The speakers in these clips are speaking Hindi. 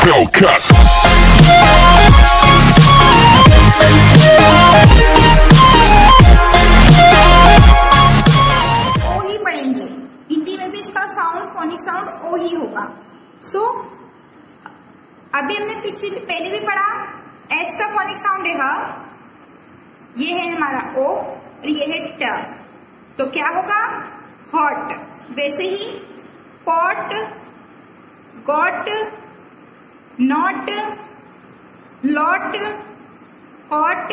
Hellcat. ओ ही पढ़ेंगे हिंदी में भी इसका साउंड फोनिक साउंड ओ ही होगा। सो अभी हमने पिछली पहले भी पढ़ा एच का फोनिक साउंड है, ह। ये है हमारा ओ और ये है ट तो क्या होगा? हॉट वैसे ही pot got not lot cot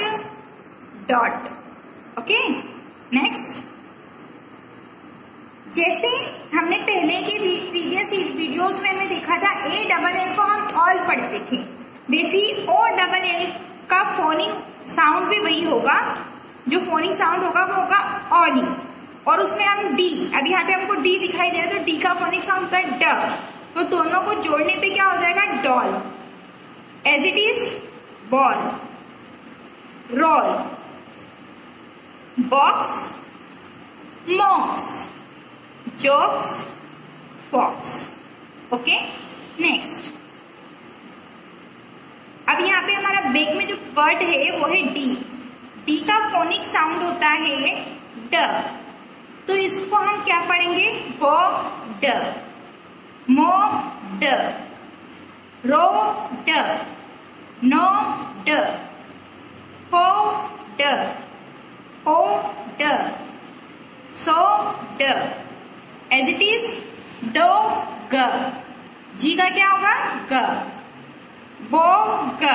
dot okay next जैसे हमने पहले के प्रीवियस वीडियोस में हमें देखा था ए डबल एल को हम ऑल पढ़ते थे। वैसे ओ डबल एल का फोनिंग साउंड भी वही होगा। जो फोनिंग साउंड होगा, वो होगा ऑली और उसमें हम डी अभी यहाँ पे हमको डी दिखाई दे रहा है तो डी का फोनिक साउंड होता है ड। तो दोनों को जोड़ने पे क्या हो जाएगा? Doll as it is ball roll box mocks jokes. Fox. Okay next अब यहाँ पे हमारा बेग में जो वर्ड है, वो है डी डी का फोनिक साउंड होता है ड तो इसको हम क्या पढ़ेंगे? गो ड मो ड रो ड नो ड को ड ओ ड सो ड एज इट इज़ डो ग जी का क्या होगा? ग बो ग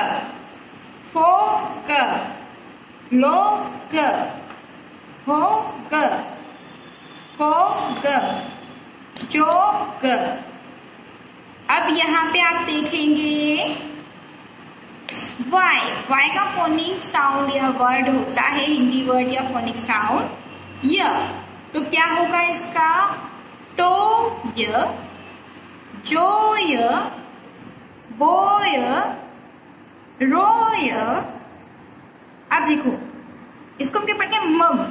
फो ग लो ग हो ग को ग ग अब यहाँ पे आप देखेंगे वाई वाई का फोनिक साउंड यह वर्ड होता है, हिंदी वर्ड या फोनिक साउंड य तो क्या होगा इसका? टो य जोय बोय रोय अब देखो, इसको हम क्या पढ़ते हैं? मम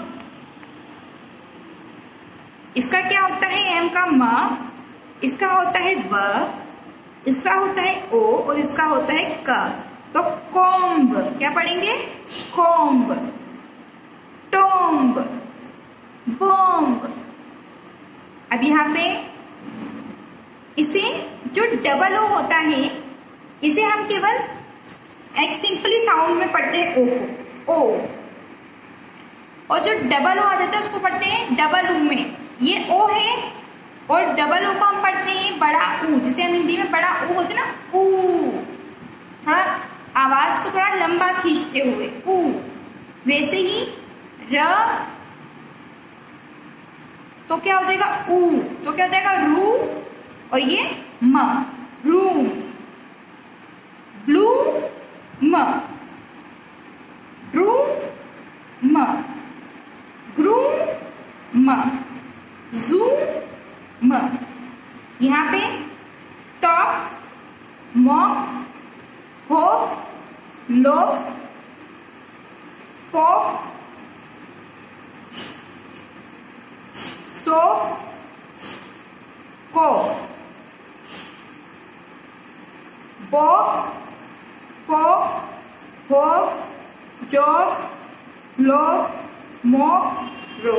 इसका क्या होता है? एम का म इसका होता है व इसका होता है ओ और इसका होता है क। तो कोम्ब, क्या पढ़ेंगे? कोम्ब। टोम्ब। बॉम्ब। अब यहाँ पे इसे जो डबल ओ होता है, इसे हम केवल एक सिंपली साउंड में पढ़ते हैं ओ को। ओ और जो डबल ओ आ जाता है, उसको पढ़ते हैं डबल ऊ में। ये ओ है और डबल ओ को हम पढ़ते हैं, बड़ा ऊ, जिसे हम हिंदी में बड़ा ऊ होते ना, ऊ। थोड़ा आवाज़ को थोड़ा लंबा खींचते हुए, ऊ। वैसे ही र तो क्या हो जाएगा, ऊ। तो क्या हो जाएगा, रू और ये म रूम ब्लू म। ड्रू म। ग्रू, म जू म यहाँ पे टॉप मॉक हो लो पॉप सो को बो को हो जो लो मो रो